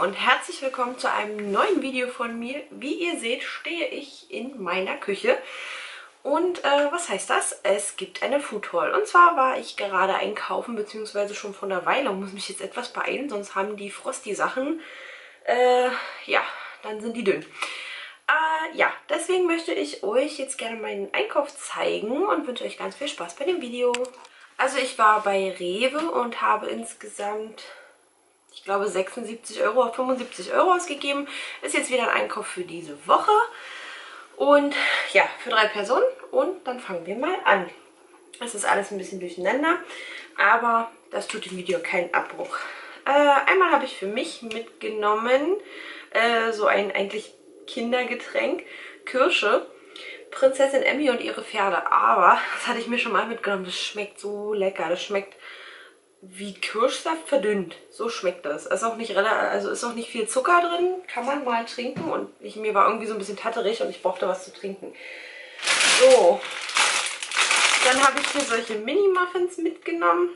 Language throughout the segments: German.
und herzlich willkommen zu einem neuen Video von mir. Wie ihr seht, stehe ich in meiner Küche. Und äh, was heißt das? Es gibt eine Food Haul. Und zwar war ich gerade einkaufen, beziehungsweise schon vor einer Weile und muss mich jetzt etwas beeilen, sonst haben die Frosty-Sachen, äh, ja, dann sind die dünn. Äh, ja, deswegen möchte ich euch jetzt gerne meinen Einkauf zeigen und wünsche euch ganz viel Spaß bei dem Video. Also ich war bei Rewe und habe insgesamt ich glaube 76 Euro auf 75 Euro ausgegeben. Ist jetzt wieder ein Einkauf für diese Woche. Und ja, für drei Personen. Und dann fangen wir mal an. Es ist alles ein bisschen durcheinander, aber das tut dem Video keinen Abbruch. Äh, einmal habe ich für mich mitgenommen äh, so ein eigentlich Kindergetränk, Kirsche. Prinzessin Emmy und ihre Pferde. Aber, das hatte ich mir schon mal mitgenommen, das schmeckt so lecker. Das schmeckt wie Kirschsaft verdünnt. So schmeckt das. Ist auch nicht, also ist auch nicht viel Zucker drin. Kann man mal trinken. Und ich, mir war irgendwie so ein bisschen tatterig und ich brauchte was zu trinken. So. Dann habe ich hier solche Mini-Muffins mitgenommen.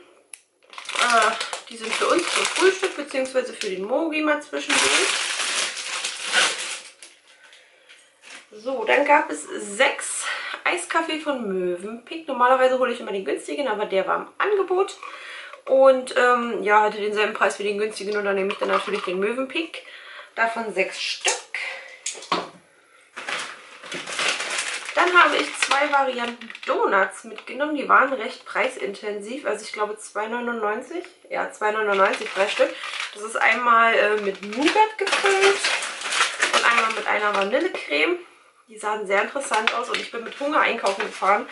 Äh, die sind für uns zum Frühstück bzw. für den Mogi mal zwischendurch. So, dann gab es sechs Eiskaffee von Möwenpick. Normalerweise hole ich immer den günstigen, aber der war im Angebot. Und ähm, ja, hatte denselben Preis wie den günstigen und dann nehme ich dann natürlich den Möwenpick. Davon sechs Stück. Dann habe ich zwei Varianten Donuts mitgenommen. Die waren recht preisintensiv. Also ich glaube 2,99. Ja, 2,99 drei Stück. Das ist einmal äh, mit Nougat gefüllt und einmal mit einer Vanillecreme. Die sahen sehr interessant aus und ich bin mit Hunger einkaufen gefahren.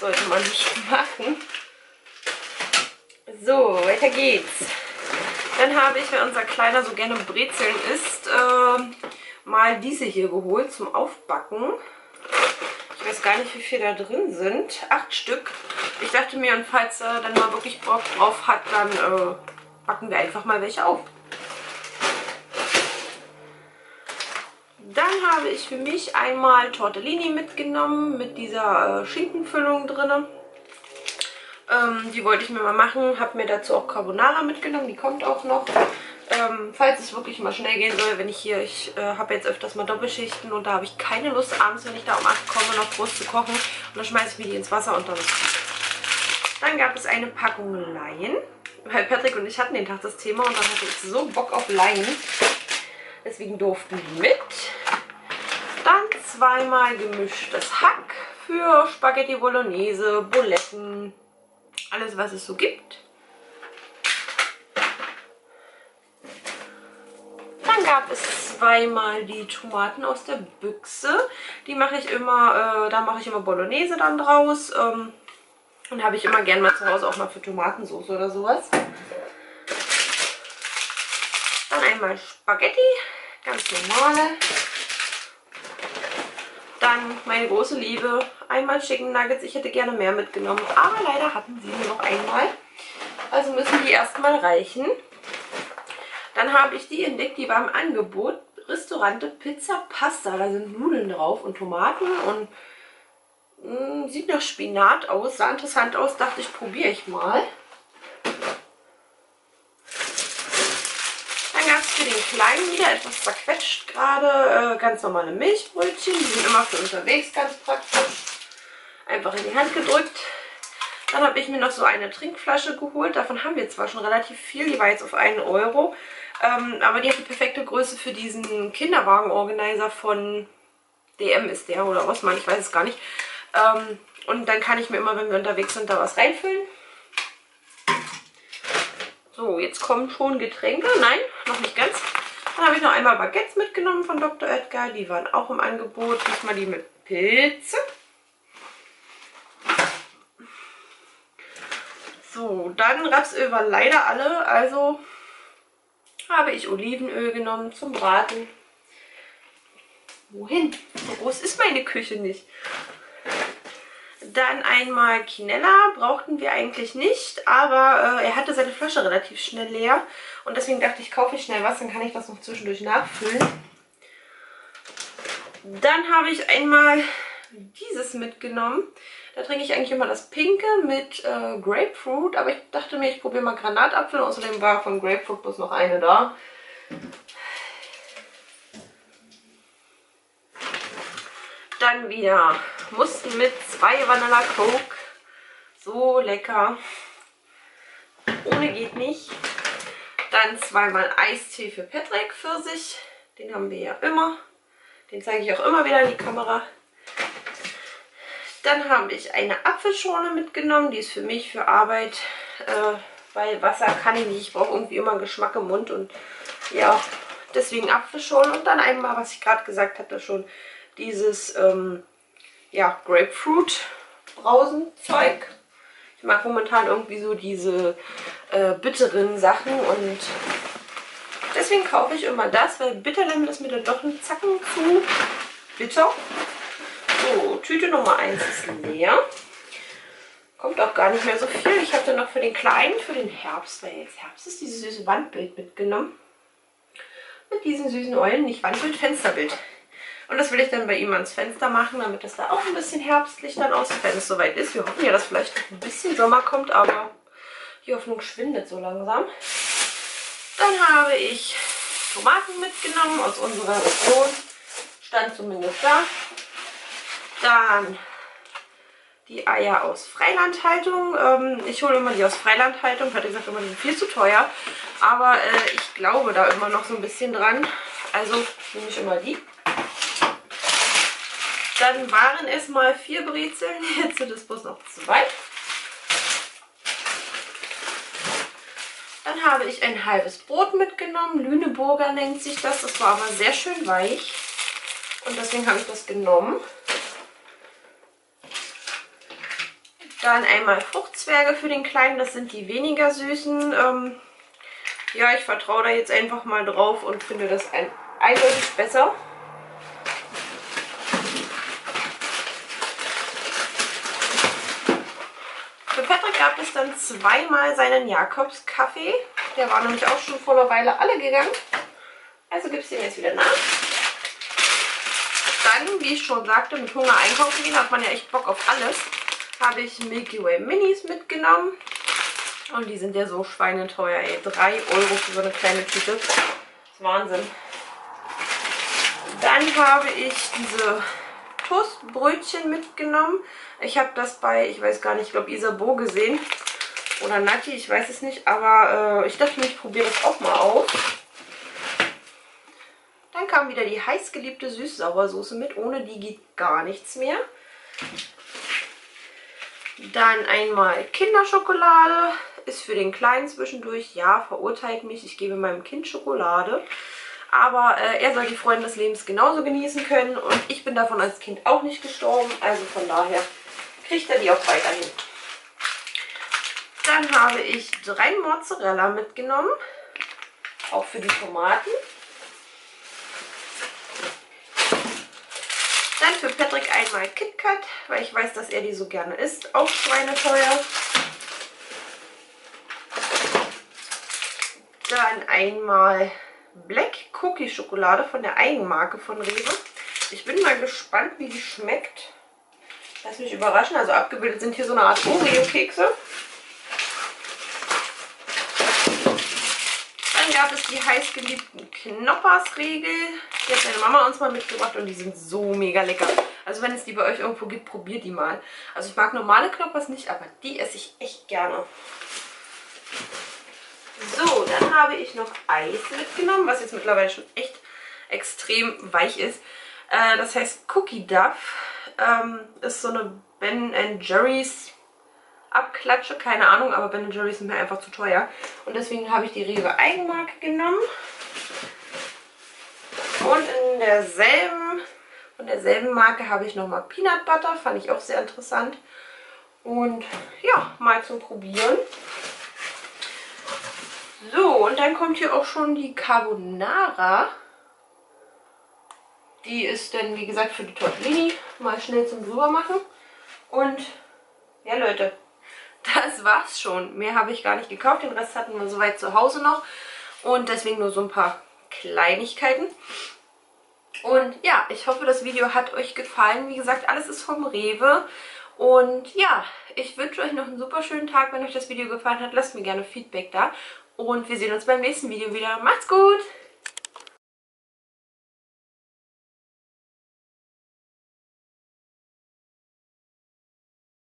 sollte man nicht machen. So, weiter geht's. Dann habe ich, wenn unser Kleiner so gerne Brezeln isst, äh, mal diese hier geholt zum Aufbacken. Ich weiß gar nicht, wie viel da drin sind. Acht Stück. Ich dachte mir, und falls er dann mal wirklich Bock drauf hat, dann äh, backen wir einfach mal welche auf. Dann habe ich für mich einmal Tortellini mitgenommen mit dieser äh, Schinkenfüllung drin. Ähm, die wollte ich mir mal machen. Habe mir dazu auch Carbonara mitgenommen. Die kommt auch noch. Ähm, falls es wirklich mal schnell gehen soll, wenn ich hier, ich äh, habe jetzt öfters mal Doppelschichten und da habe ich keine Lust abends, wenn ich da um 8 komme, noch groß zu kochen. Und dann schmeiße ich mir die ins Wasser und dann ist gut. Dann gab es eine Packung Laien. Weil Patrick und ich hatten den Tag das Thema und dann hatte ich so Bock auf Laien. Deswegen durften die mit. Dann zweimal gemischtes Hack für Spaghetti Bolognese, Buletten, alles, was es so gibt. Dann gab es zweimal die Tomaten aus der Büchse. Die mache ich immer, äh, da mache ich immer Bolognese dann draus. Ähm, und habe ich immer gern mal zu Hause auch mal für Tomatensauce oder sowas. Dann einmal Spaghetti, ganz normale. Dann meine große Liebe, einmal Chicken Nuggets. Ich hätte gerne mehr mitgenommen, aber leider hatten sie nur noch einmal. Also müssen die erstmal reichen. Dann habe ich die entdeckt, die war im Angebot. Restaurante Pizza Pasta. Da sind Nudeln drauf und Tomaten und mh, mm, sieht nach Spinat aus. Sah interessant aus, dachte ich, probiere ich mal. für den Kleinen wieder etwas zerquetscht gerade. Äh, ganz normale Milchbrötchen. Die sind immer für unterwegs ganz praktisch. Einfach in die Hand gedrückt. Dann habe ich mir noch so eine Trinkflasche geholt. Davon haben wir zwar schon relativ viel. Die war jetzt auf 1 Euro. Ähm, aber die hat die perfekte Größe für diesen Kinderwagen-Organizer von DM ist der oder Rossmann. Ich weiß es gar nicht. Ähm, und dann kann ich mir immer, wenn wir unterwegs sind, da was reinfüllen. So, jetzt kommen schon Getränke. Nein, noch nicht ganz. Dann habe ich noch einmal Baguettes mitgenommen von Dr. Edgar. Die waren auch im Angebot. Diesmal die mit Pilze. So, dann Rapsöl war leider alle. Also habe ich Olivenöl genommen zum Braten. Wohin? So groß ist meine Küche nicht. Dann einmal Quinella, brauchten wir eigentlich nicht, aber äh, er hatte seine Flasche relativ schnell leer. Und deswegen dachte ich, kaufe ich schnell was, dann kann ich das noch zwischendurch nachfüllen. Dann habe ich einmal dieses mitgenommen. Da trinke ich eigentlich immer das Pinke mit äh, Grapefruit, aber ich dachte mir, ich probiere mal Granatapfel. Außerdem war von Grapefruit bloß noch eine da. Dann wieder Mussten mit zwei Vanilla Coke. So lecker. Ohne geht nicht. Dann zweimal Eistee für Patrick für sich. Den haben wir ja immer. Den zeige ich auch immer wieder in die Kamera. Dann habe ich eine Apfelschorle mitgenommen. Die ist für mich für Arbeit, äh, weil Wasser kann ich nicht. Ich brauche irgendwie immer Geschmack im Mund und ja, deswegen Apfelschorle. Und dann einmal, was ich gerade gesagt hatte schon, dieses ähm, ja, Grapefruit-Brausenzeug. Ich mag momentan irgendwie so diese äh, bitteren Sachen und deswegen kaufe ich immer das, weil Bitterlemon ist mir dann doch ein Zacken zu bitter. So, Tüte Nummer 1 ist leer. Kommt auch gar nicht mehr so viel. Ich habe dann noch für den Kleinen, für den Herbst, weil jetzt Herbst ist, dieses süße Wandbild mitgenommen. Mit diesen süßen Eulen, nicht Wandbild, Fensterbild. Und das will ich dann bei ihm ans Fenster machen, damit es da auch ein bisschen herbstlich dann aussieht, wenn es soweit ist. Wir hoffen ja, dass vielleicht ein bisschen Sommer kommt, aber die Hoffnung schwindet so langsam. Dann habe ich Tomaten mitgenommen aus unserer Region. Stand zumindest da. Dann die Eier aus Freilandhaltung. Ähm, ich hole immer die aus Freilandhaltung. Hatte gesagt, immer die sind viel zu teuer. Aber äh, ich glaube da immer noch so ein bisschen dran. Also nehme ich immer die. Dann waren es mal vier Brezeln. Jetzt sind es bloß noch zwei. Dann habe ich ein halbes Brot mitgenommen. Lüneburger nennt sich das. Das war aber sehr schön weich. Und deswegen habe ich das genommen. Dann einmal Fruchtzwerge für den Kleinen. Das sind die weniger süßen. Ähm, ja, ich vertraue da jetzt einfach mal drauf und finde das ein, eindeutig besser. Für Patrick gab es dann zweimal seinen Jakobs-Kaffee. Der war nämlich auch schon vor einer Weile alle gegangen. Also gibt es den jetzt wieder nach. Dann, wie ich schon sagte, mit Hunger einkaufen gehen, hat man ja echt Bock auf alles habe ich Milky Way Minis mitgenommen. Und die sind ja so schweineteuer, ey. 3 Euro für so eine kleine Tüte. Das ist Wahnsinn. Dann habe ich diese Toastbrötchen mitgenommen. Ich habe das bei, ich weiß gar nicht, ich glaube Isabeau gesehen. Oder Nati, ich weiß es nicht. Aber äh, ich dachte mir, ich probiere das auch mal aus. Dann kam wieder die heißgeliebte Süß-Sauersoße mit. Ohne die geht gar nichts mehr. Dann einmal Kinderschokolade. Ist für den Kleinen zwischendurch. Ja, verurteilt mich. Ich gebe meinem Kind Schokolade. Aber äh, er soll die Freunde des Lebens genauso genießen können. Und ich bin davon als Kind auch nicht gestorben. Also von daher kriegt er die auch weiterhin. Dann habe ich drei Mozzarella mitgenommen. Auch für die Tomaten. Dann für Patrick einmal KitKat, weil ich weiß, dass er die so gerne isst. Auch schweineteuer. Dann einmal Black Cookie Schokolade von der Eigenmarke von Rewe. Ich bin mal gespannt, wie die schmeckt. Lass mich überraschen. Also abgebildet sind hier so eine Art Oreo-Kekse. Dann gab es die heißgeliebten Knoppersriegel. Die hat meine Mama uns mal mitgebracht und die sind so mega lecker. Also wenn es die bei euch irgendwo gibt, probiert die mal. Also ich mag normale Knoppers nicht, aber die esse ich echt gerne. So, dann habe ich noch Eis mitgenommen, was jetzt mittlerweile schon echt extrem weich ist. Äh, das heißt Cookie Duff. Ähm, ist so eine Ben Jerry's Abklatsche, keine Ahnung, aber Ben Jerry's sind mir einfach zu teuer. Und deswegen habe ich die Rewe Eigenmarke genommen. Und in derselben, von derselben Marke habe ich nochmal Peanut Butter. Fand ich auch sehr interessant. Und ja, mal zum Probieren. So, und dann kommt hier auch schon die Carbonara. Die ist dann, wie gesagt, für die Tortellini. Mal schnell zum drüber machen. Und ja, Leute, das war's schon. Mehr habe ich gar nicht gekauft. Den Rest hatten wir soweit zu Hause noch. Und deswegen nur so ein paar Kleinigkeiten. Und ja, ich hoffe, das Video hat euch gefallen. Wie gesagt, alles ist vom Rewe. Und ja, ich wünsche euch noch einen super schönen Tag. Wenn euch das Video gefallen hat, lasst mir gerne Feedback da. Und wir sehen uns beim nächsten Video wieder. Macht's gut!